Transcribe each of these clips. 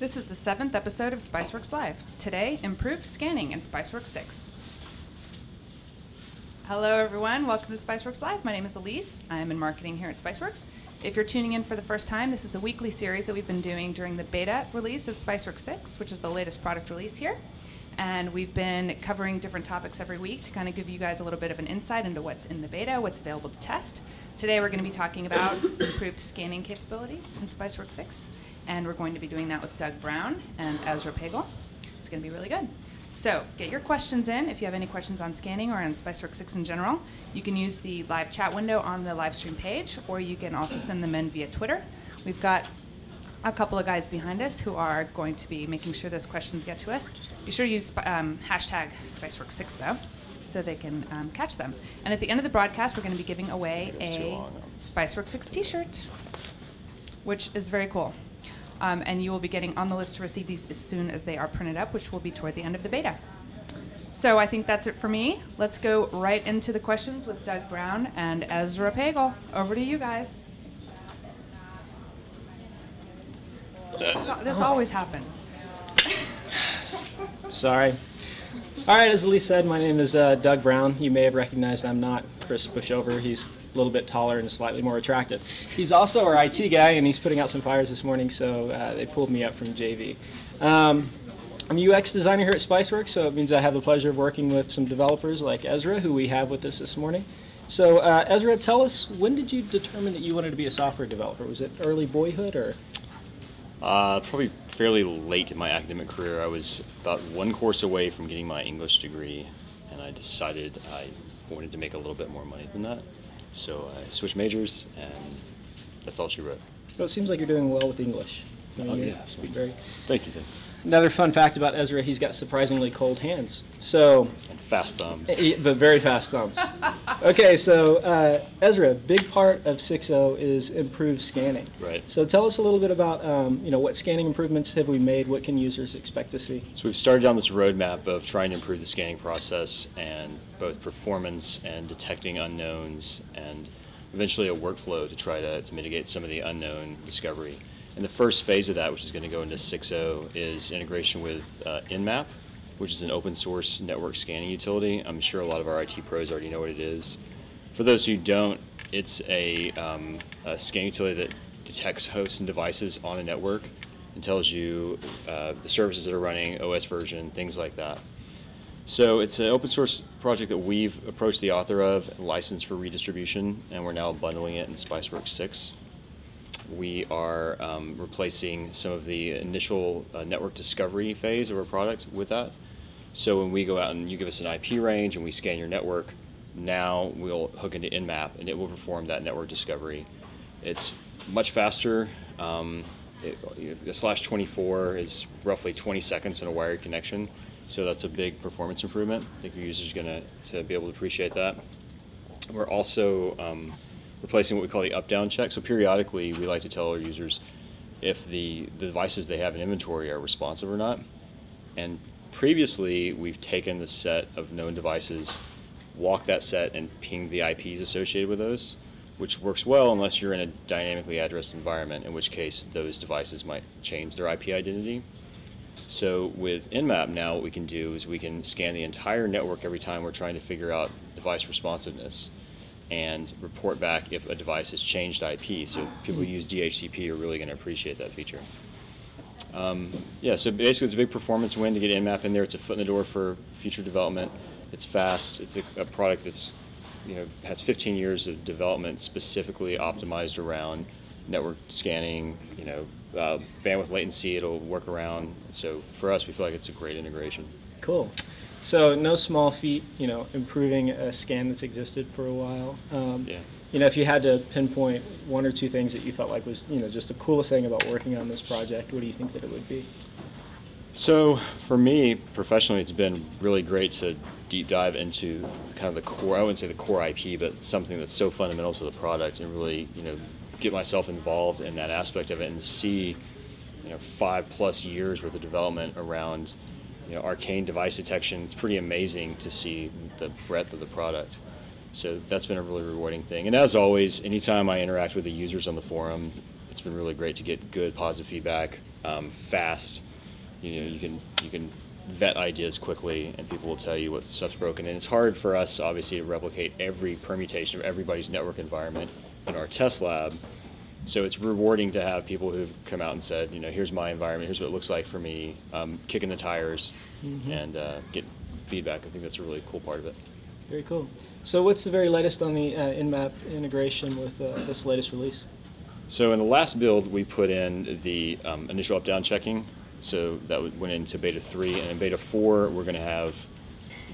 This is the seventh episode of SpiceWorks Live. Today, improved scanning in SpiceWorks 6. Hello, everyone. Welcome to SpiceWorks Live. My name is Elise. I am in marketing here at SpiceWorks. If you're tuning in for the first time, this is a weekly series that we've been doing during the beta release of SpiceWorks 6, which is the latest product release here. And we've been covering different topics every week to kind of give you guys a little bit of an insight into what's in the beta, what's available to test. Today, we're going to be talking about improved scanning capabilities in SpiceWorks 6 and we're going to be doing that with Doug Brown and Ezra Pagel. It's going to be really good. So get your questions in if you have any questions on scanning or on SpiceWorks 6 in general. You can use the live chat window on the live stream page, or you can also send them in via Twitter. We've got a couple of guys behind us who are going to be making sure those questions get to us. Be sure to use um, hashtag SpiceWorks6 though, so they can um, catch them. And at the end of the broadcast, we're going to be giving away a SpiceWorks 6 T-shirt, which is very cool. Um, and you will be getting on the list to receive these as soon as they are printed up, which will be toward the end of the beta. So I think that's it for me. Let's go right into the questions with Doug Brown and Ezra Pagel. Over to you guys. This always happens. Sorry. All right, as Elise said, my name is uh, Doug Brown. You may have recognized I'm not Chris Pushover. He's a little bit taller and slightly more attractive. He's also our IT guy, and he's putting out some fires this morning, so uh, they pulled me up from JV. Um, I'm a UX designer here at Spiceworks, so it means I have the pleasure of working with some developers like Ezra, who we have with us this morning. So, uh, Ezra, tell us, when did you determine that you wanted to be a software developer? Was it early boyhood or? Uh, probably fairly late in my academic career. I was about one course away from getting my English degree, and I decided I wanted to make a little bit more money than that. So I switched majors, and that's all she wrote. Well, it seems like you're doing well with English. Oh, yeah. Very. Thank you. Thank you. Another fun fact about Ezra, he's got surprisingly cold hands. So, And fast thumbs. but very fast thumbs. okay, so uh, Ezra, a big part of 6.0 is improved scanning. Right. So tell us a little bit about, um, you know, what scanning improvements have we made? What can users expect to see? So we've started down this roadmap of trying to improve the scanning process and both performance and detecting unknowns and eventually a workflow to try to, to mitigate some of the unknown discovery. And the first phase of that, which is going to go into 6.0, is integration with uh, Nmap, which is an open source network scanning utility. I'm sure a lot of our IT pros already know what it is. For those who don't, it's a, um, a scanning utility that detects hosts and devices on a network and tells you uh, the services that are running, OS version, things like that. So it's an open source project that we've approached the author of licensed for redistribution, and we're now bundling it in SpiceWorks 6 we are um, replacing some of the initial uh, network discovery phase of our product with that. So when we go out and you give us an IP range and we scan your network, now we'll hook into Nmap and it will perform that network discovery. It's much faster. Um, it, the slash 24 is roughly 20 seconds in a wired connection, so that's a big performance improvement. I think the user's going to be able to appreciate that. We're also um, replacing what we call the up-down check. So periodically, we like to tell our users if the, the devices they have in inventory are responsive or not. And previously, we've taken the set of known devices, walked that set, and pinged the IPs associated with those, which works well unless you're in a dynamically addressed environment, in which case those devices might change their IP identity. So with Nmap now, what we can do is we can scan the entire network every time we're trying to figure out device responsiveness and report back if a device has changed IP. So people who use DHCP are really going to appreciate that feature. Um, yeah, so basically it's a big performance win to get Nmap in there. It's a foot in the door for future development. It's fast. It's a, a product that's you know has 15 years of development specifically optimized around network scanning. You know, uh, bandwidth latency. It'll work around. So for us, we feel like it's a great integration. Cool. So no small feat, you know, improving a scan that's existed for a while. Um, Yeah. You know, if you had to pinpoint one or two things that you felt like was, you know, just the coolest thing about working on this project, what do you think that it would be? So for me, professionally, it's been really great to deep dive into kind of the core, I wouldn't say the core IP, but something that's so fundamental to the product and really, you know, get myself involved in that aspect of it and see, you know, five plus years worth of development around, you know, arcane device detection. It's pretty amazing to see the breadth of the product. So that's been a really rewarding thing. And as always, anytime I interact with the users on the forum, it's been really great to get good positive feedback um, fast. You know, you can you can vet ideas quickly, and people will tell you what stuff's broken. And it's hard for us, obviously, to replicate every permutation of everybody's network environment in our test lab. So it's rewarding to have people who've come out and said, you know, here's my environment, here's what it looks like for me, um, kicking the tires, and uh, get feedback. I think that's a really cool part of it. Very cool. So what's the very latest on the uh, Nmap integration with uh, this latest release? So in the last build, we put in the um, initial up-down checking. So that went into beta 3. And in beta 4, we're going to have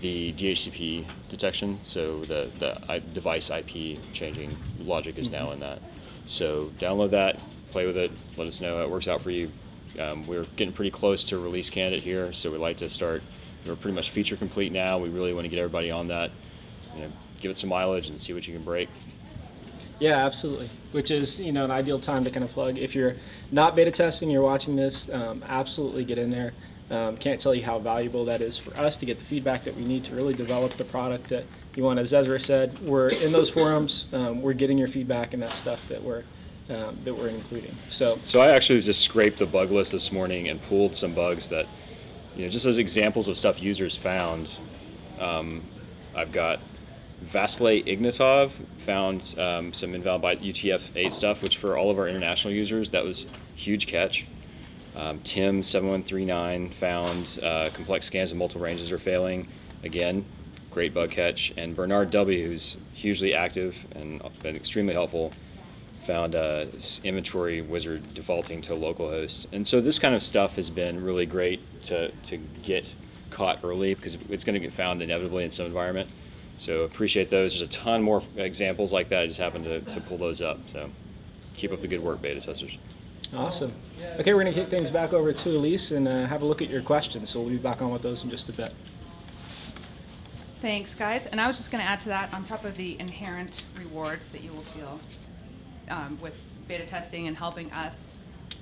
the DHCP detection. So the, the device IP changing logic is now in that. So download that, play with it, let us know how it works out for you. Um, we're getting pretty close to release candidate here, so we'd like to start. We're pretty much feature complete now. We really want to get everybody on that. You know, give it some mileage and see what you can break. Yeah, absolutely. Which is, you know, an ideal time to kind of plug. If you're not beta testing, you're watching this, um, absolutely get in there. Um, can't tell you how valuable that is for us to get the feedback that we need to really develop the product that you want. As Ezra said, we're in those forums. Um, we're getting your feedback, and that's stuff that we're um, that we're including. So, So I actually just scraped the bug list this morning and pulled some bugs that, you know, just as examples of stuff users found. Um, I've got Vasilay Ignatov found um, some invalid byte UTF-8 stuff, which for all of our international users, that was huge catch. Um, Tim7139 found uh, complex scans of multiple ranges are failing. Again, great bug catch. And Bernard W., who's hugely active and been extremely helpful, found uh, inventory wizard defaulting to localhost. And so this kind of stuff has been really great to, to get caught early because it's going to get found inevitably in some environment. So appreciate those. There's a ton more examples like that. I just happened to, to pull those up. So keep up the good work, beta testers. Awesome. Okay, we're going to kick things back over to Elise and uh, have a look at your questions. So we'll be back on with those in just a bit. Thanks, guys. And I was just going to add to that, on top of the inherent rewards that you will feel um, with beta testing and helping us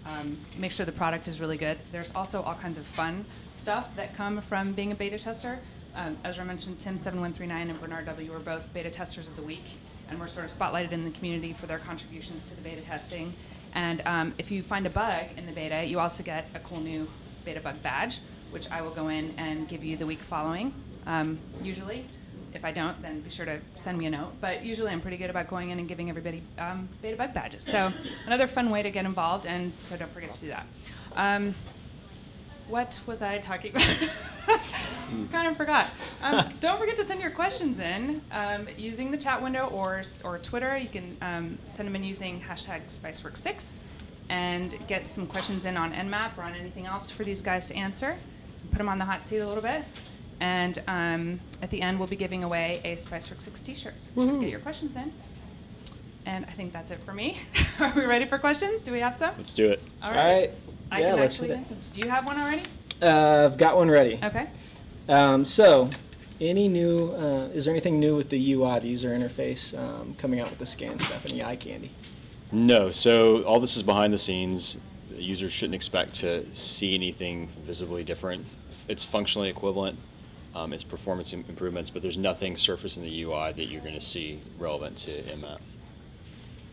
um, make sure the product is really good, there's also all kinds of fun stuff that come from being a beta tester. Um, Ezra mentioned Tim7139 and Bernard W. were both beta testers of the week, and we're sort of spotlighted in the community for their contributions to the beta testing. And um, if you find a bug in the beta, you also get a cool new beta bug badge, which I will go in and give you the week following, um, usually. If I don't, then be sure to send me a note. But usually I'm pretty good about going in and giving everybody um, beta bug badges. So another fun way to get involved, and so don't forget to do that. Um, what was I talking about? kind of forgot. Um, don't forget to send your questions in um, using the chat window or, or Twitter. You can um, send them in using hashtag SpiceWorks6 and get some questions in on Nmap or on anything else for these guys to answer. Put them on the hot seat a little bit. And um, at the end, we'll be giving away a SpiceWorks 6 t-shirt. So be sure to get your questions in. And I think that's it for me. Are we ready for questions? Do we have some? Let's do it. All All right. I Yeah, can actually answer. Do you have one already? Uh, I've got one ready. Okay. Um, so, any new? Uh, is there anything new with the UI, the user interface, um, coming out with the scan stuff, any eye candy? No, so all this is behind the scenes. The user shouldn't expect to see anything visibly different. It's functionally equivalent. Um, it's performance improvements, but there's nothing surface in the UI that you're going to see relevant to Nmap.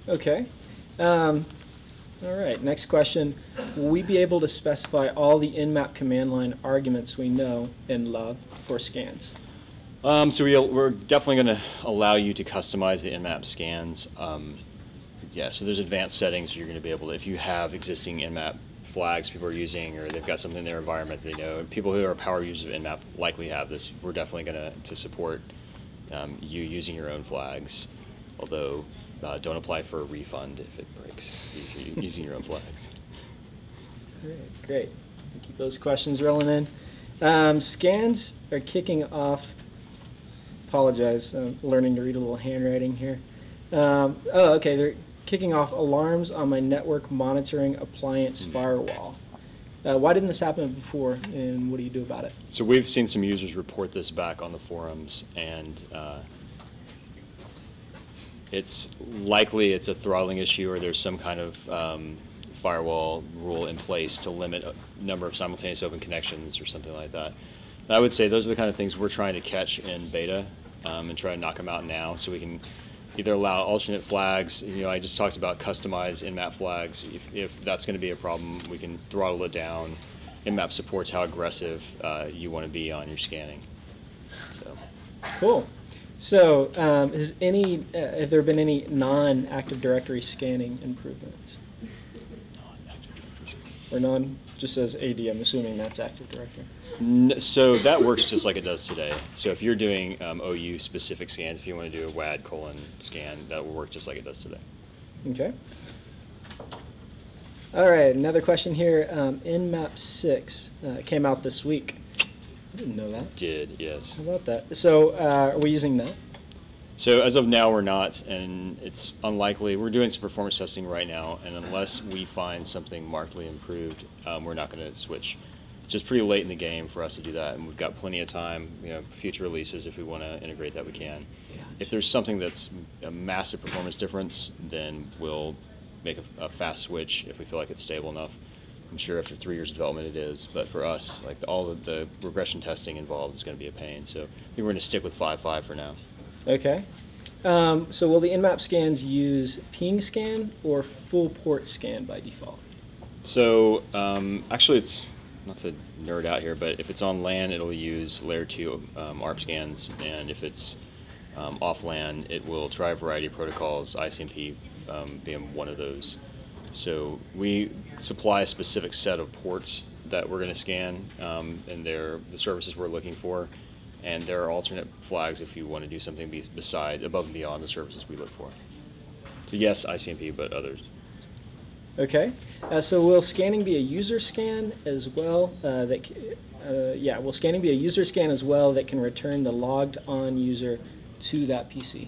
Okay. Um, all right. Next question: Will we be able to specify all the Nmap command line arguments we know and love for scans? Um, so we, we're definitely going to allow you to customize the Nmap scans. Um, yeah, so there's advanced settings you're going to be able to, if you have existing Nmap flags people are using or they've got something in their environment they know, people who are power users of Nmap likely have this. We're definitely going to, to support um, you using your own flags, although uh, don't apply for a refund if it breaks using your own flags. Great. Great. Keep those questions rolling in. Um, scans are kicking off. Apologize. I'm learning to read a little handwriting here. Um, oh, okay. They're kicking off alarms on my network monitoring appliance firewall. Uh, why didn't this happen before, and what do you do about it? So we've seen some users report this back on the forums, and uh, it's likely it's a throttling issue, or there's some kind of um, firewall rule in place to limit a number of simultaneous open connections or something like that. I would say those are the kind of things we're trying to catch in beta um, and try to knock them out now, so we can, either allow alternate flags. You know, I just talked about customized Nmap flags. If, if that's going to be a problem, we can throttle it down. Nmap supports how aggressive uh, you want to be on your scanning. So. Cool. So, um, has any uh, have there been any non-Active Directory scanning improvements, or non? Just says AD. I'm assuming that's Active Directory. N- So that works just like it does today. So if you're doing um, OU specific scans, if you want to do a WAD colon scan, that will work just like it does today. Okay. All right. Another question here. Um, Nmap six uh, came out this week. I didn't know that. Did yes. How about that? So, uh, are we using that? So as of now, we're not, and it's unlikely. We're doing some performance testing right now, and unless we find something markedly improved, um, we're not going to switch. It's just pretty late in the game for us to do that, and we've got plenty of time. You know, future releases, if we want to integrate that, we can. If there's something that's a massive performance difference, then we'll make a, a fast switch if we feel like it's stable enough. I'm sure after three years of development it is, but for us, like all of the regression testing involved is going to be a pain. So I think we're going to stick with 5.5 for now. Okay. Um, so, will the Nmap scans use ping scan or full port scan by default? So um, actually, it's not to nerd out here, but if it's on LAN, it'll use layer two um, ARP scans, and if it's um, off LAN, it will try a variety of protocols, ICMP um, being one of those. So we supply a specific set of ports that we're going to scan, um, and they're the services we're looking for. And there are alternate flags if you want to do something be- beside, above and beyond the services we look for. So yes, ICMP, but others. Okay. Uh, so, will scanning be a user scan as well? Uh, that uh, yeah, will scanning be a user scan as well that can return the logged on user to that PC?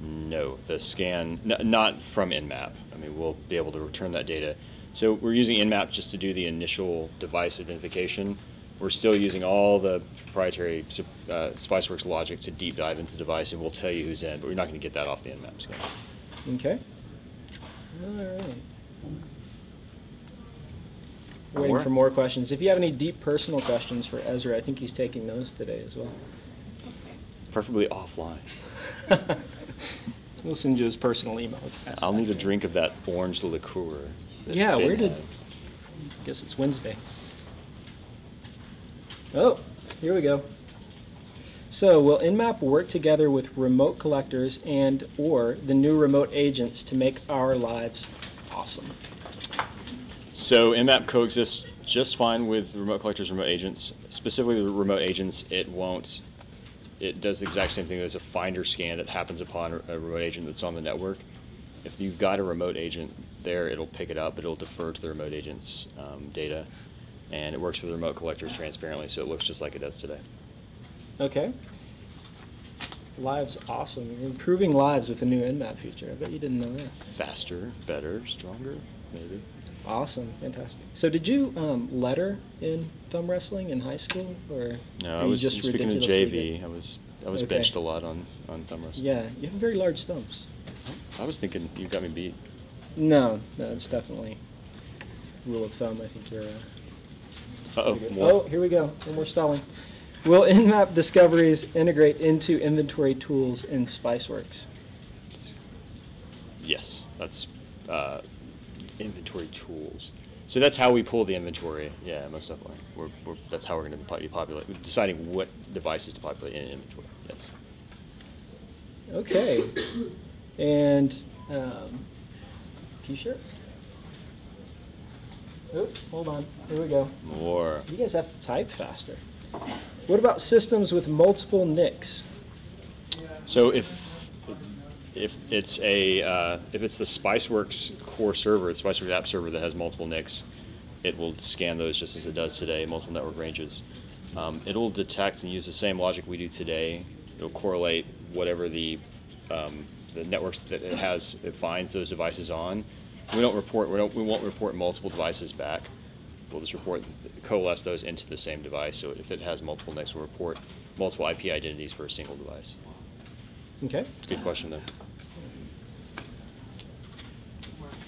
No, the scan, n- not from Nmap. I mean, we'll be able to return that data. So we're using Nmap just to do the initial device identification. We're still using all the proprietary uh, SpiceWorks logic to deep dive into the device, and we'll tell you who's in, but we're not going to get that off the Nmap scan. Okay. All right. Waiting More? for more questions. If you have any deep personal questions for Ezra, I think he's taking those today as well. Preferably offline. we'll send you his personal email. I'll need a drink of that orange liqueur. that Yeah, where did? had. I guess it's Wednesday. Oh, here we go. So, will Nmap work together with remote collectors and or the new remote agents to make our lives awesome? So Nmap coexists just fine with remote collectors, remote agents. Specifically, the remote agents, it won't. It does the exact same thing as a finder scan that happens upon a remote agent that's on the network. If you've got a remote agent there, it'll pick it up. It'll defer to the remote agent's um, data, and it works with the remote collectors transparently, so it looks just like it does today. Okay. Lives awesome. You're improving lives with the new Nmap feature. I bet you didn't know that. Faster, better, stronger, maybe. Awesome, fantastic. So, did you um, letter in thumb wrestling in high school, or No, I was just speaking of JV. I was I was Okay. benched a lot on on thumb wrestling. Yeah, you have very large thumbs. I was thinking you got me beat. No, no, it's definitely rule of thumb. I think you're. Uh, Uh oh. Here we go. One more stalling. Will Nmap discoveries integrate into inventory tools in SpiceWorks? Yes, that's uh, inventory tools. So that's how we pull the inventory. Yeah, most definitely. We're, we're, that's how we're going to be populate, deciding what devices to populate in inventory. Yes. Okay. And um, T-shirt. Oh, hold on. Here we go. More. You guys have to type faster. What about systems with multiple NICs? So if if it's a uh, if it's the SpiceWorks core server, the SpiceWorks app server that has multiple NICs, it will scan those just as it does today, multiple network ranges. Um, it'll detect and use the same logic we do today. It'll correlate whatever the um, the networks that it has it finds those devices on. We don't report we don't we won't report multiple devices back. We'll just report coalesce those into the same device. So if it has multiple NICs, we'll report multiple IP identities for a single device. Okay. Good question, though.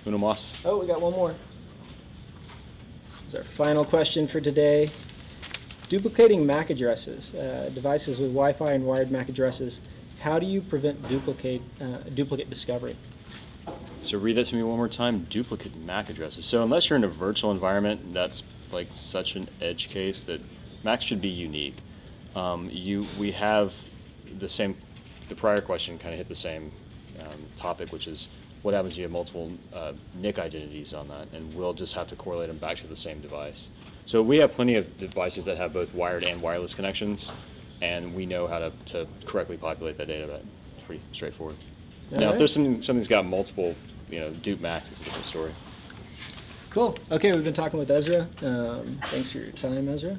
Uno mas. Oh, we got one more. It's our final question for today. Duplicating MAC addresses, uh, devices with Wi-Fi and wired MAC addresses, How do you prevent duplicate uh, duplicate discovery? So read that to me one more time. Duplicate MAC addresses. So unless you're in a virtual environment, that's like such an edge case that MAC should be unique. Um, you, we have the same. The prior question kind of hit the same um, topic, which is what happens if you have multiple uh, NIC identities on that, and we'll just have to correlate them back to the same device. So we have plenty of devices that have both wired and wireless connections, and we know how to, to correctly populate that data. But it's pretty straightforward. now, Alright. if there's something something's got multiple, you know, dupe MACs, it's a different story. Cool. Okay, we've been talking with Ezra. Um, thanks for your time, Ezra.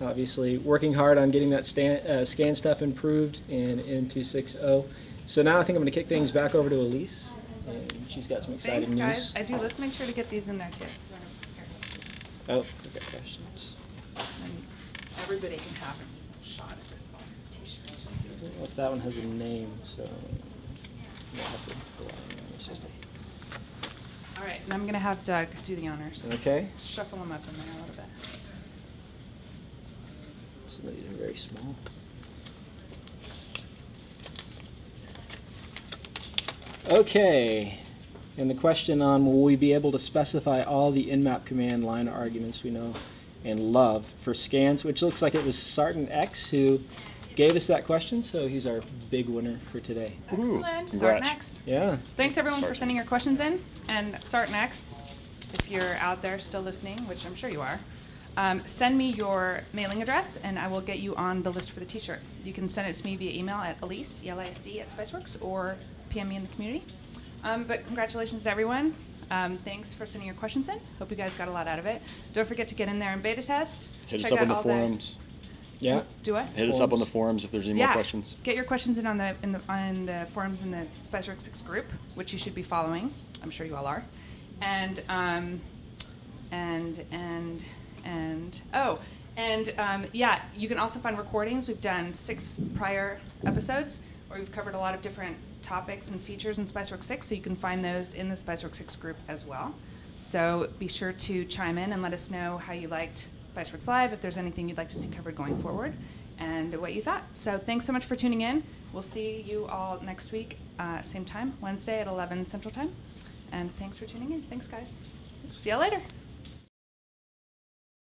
Obviously, working hard on getting that stan, uh, scan stuff improved in N260. So now I think I'm going to kick things back over to Elise, and she's got some exciting Thanks, news. guys. I do. Let's make sure to get these in there too. Oh, we've got questions. Everybody can have a shot at this awesome T-shirt. I don't know if that one has a name, so I'll have to rely on the system. All right, and I'm gonna have Doug do the honors. Okay, Shuffle them up in there a little bit. some of these are very small. Okay, and the question on will we be able to specify all the nmap command line arguments we know and love for scans, which looks like it was Sarton X who gave us that question, so he's our big winner for today. Excellent. Start Congrats. next. Yeah. Thanks everyone for sending your questions in. And start next, if you're out there still listening, which I'm sure you are, um, send me your mailing address and I will get you on the list for the t-shirt. You can send it to me via email at elise, E-L-I-S-E, at Spiceworks or PM me in the community. Um, but congratulations to everyone. Um, thanks for sending your questions in. Hope you guys got a lot out of it. Don't forget to get in there and beta test. Hit us up out on the all forums. Yeah. Do what? Hit us up on the forums if there's any yeah. more questions. Get your questions in on the in the on the forums in the SpiceWorks Six group, which you should be following. I'm sure you all are. And um, and and and oh, and um, yeah, you can also find recordings. We've done six prior episodes where we've covered a lot of different topics and features in SpiceWorks Six, so you can find those in the SpiceWorks Six group as well. So be sure to chime in and let us know how you liked SpiceWorks Live, if there's anything you'd like to see covered going forward, and what you thought. So thanks so much for tuning in. We'll see you all next week, uh, same time, Wednesday at 11 Central Time. And thanks for tuning in. Thanks, guys. See you later.